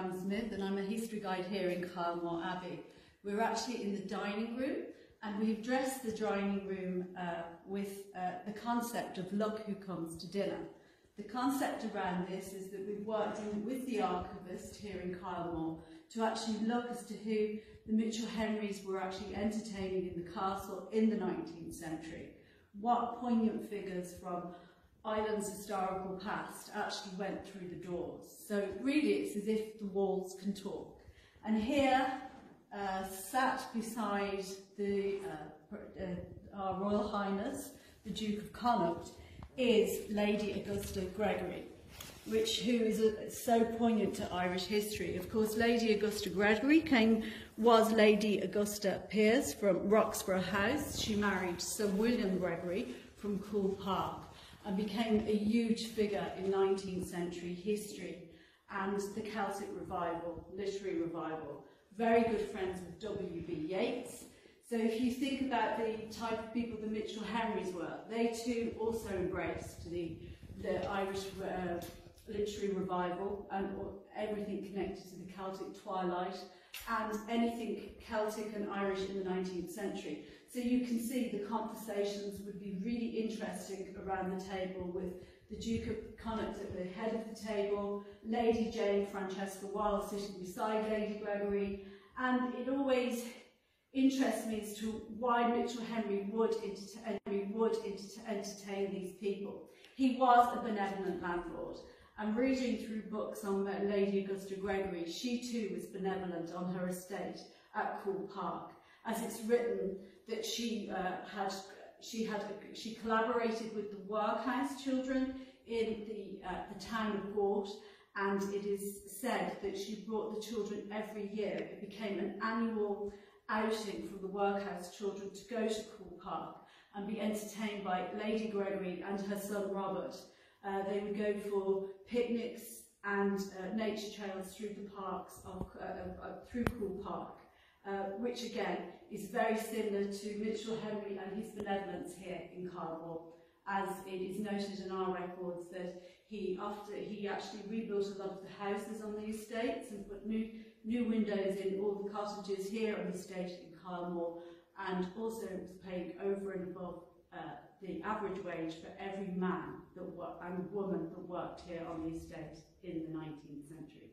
Joanne Smyth and I'm a history guide here in Kylemore Abbey. We're actually in the dining room and we've dressed the dining room uh, with uh, the concept of look who comes to dinner. The concept around this is that we've worked with the archivist here in Kylemore to actually look as to who the Mitchell Henrys were actually entertaining in the castle in the 19th century. What poignant figures from Ireland's historical past actually went through the doors. So really it's as if the walls can talk. And here, uh, sat beside the, uh, uh, our Royal Highness, the Duke of Connaught, is Lady Augusta Gregory, which who is a, so poignant to Irish history. Of course, Lady Augusta Gregory came was Lady Augusta Persse from Roxborough House. She married Sir William Gregory from Coole Park and became a huge figure in 19th century history and the Celtic revival, literary revival. Very good friends with W.B. Yeats. So if you think about the type of people the Mitchell Henrys were, they too also embraced the, the Irish uh, literary revival and everything connected to the Celtic twilight and anything Celtic and Irish in the 19th century. So you can see the conversations would be really interesting around the table with the Duke of Connaught at the head of the table, Lady Jane Francesca Wilde sitting beside Lady Gregory, and it always interests me as to why Mitchell Henry would, Henry would entertain these people. He was a benevolent landlord. And reading through books on Lady Augusta Gregory, she too was benevolent on her estate at Coole Park. As it's written, that she uh, had she had she collaborated with the workhouse children in the uh, the town of Gort and it is said that she brought the children every year. It became an annual outing for the workhouse children to go to Coole Park and be entertained by Lady Gregory and her son Robert. Uh, they would go for picnics and uh, nature trails through the parks of, uh, through Coole Park uh, which again is very similar to Mitchell Henry and his benevolence here in Kylemore, as it is noted in our records that he after he actually rebuilt a lot of the houses on the estates and put new new windows in all the cottages here on the estate in Kylemore and also was paying over and above uh, the average wage for every man that and woman that worked here on the estate in the 19th century.